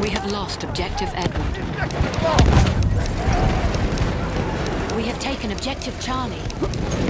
We have lost objective Edward. We have taken objective Charlie.